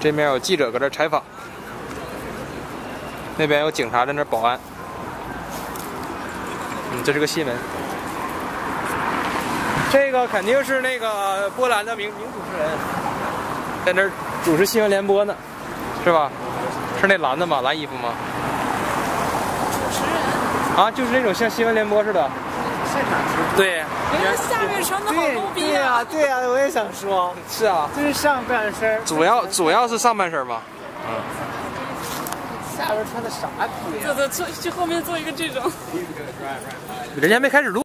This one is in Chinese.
这面有记者搁这采访，那边有警察在那保安。嗯，这是个新闻。这个肯定是那个波兰的名名主持人，在那儿主持新闻联播呢，是吧？是那蓝的吗？蓝衣服吗？主持人啊，就是那种像新闻联播似的。现场直播。对，人家下面穿的好对牛逼对呀、对啊、我也想说，是啊，这是上半身，主要主要是上半身吧。嗯。下边穿的啥鬼呀、对对，做去后面做一个这种。人家没开始录。